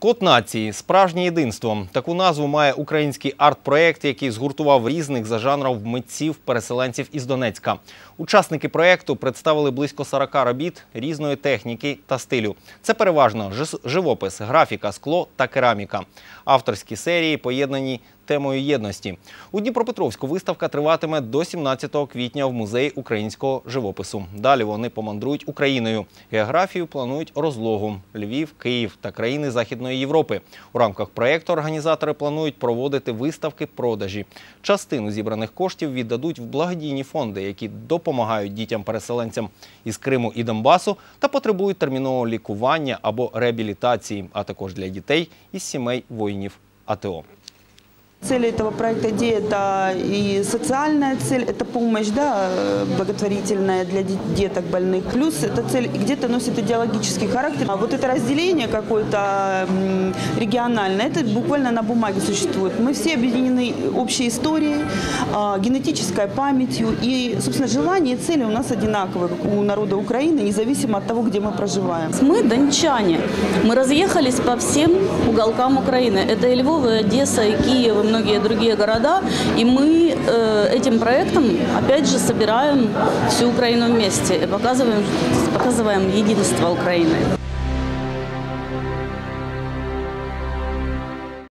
Код нації справжнє єдинство. Таку назву має український арт-проєкт, який згуртував різних за жанром митців переселенців із Донецька. Учасники проєкту представили близько 40 робіт різної техніки та стилю. Це переважно живопис, графіка, скло та кераміка. Авторські серії поєднані темою єдності. У Дніпропетровську виставка триватиме до 17 квітня в музеї українського живопису. Далі вони помандрують Україною. Географію планують розлогу Львів, Київ та країни Західної Європи. У рамках проєкту організатори планують проводити виставки продажі. Частину зібраних коштів віддадуть в благодійні фонди, які допомагають дітям-переселенцям із Криму і Донбасу та потребують термінового лікування або реабілітації, а також для дітей із сімей воїнів АТО. Цель этого проекта «Идея» – это и социальная цель, это помощь да, благотворительная для де- деток больных. Плюс эта цель где-то носит идеологический характер. А вот это разделение какое-то региональное, это буквально на бумаге существует. Мы все объединены общей историей, а, генетической памятью. И, собственно, желания и цели у нас одинаковые, у народа Украины, независимо от того, где мы проживаем. Мы дончане. Мы разъехались по всем уголкам Украины. Это и Львов, и Одесса, и Киев, и многие другие города. И мы э, этим проектом, опять же, собираем всю Украину вместе и показываем, показываем единство Украины.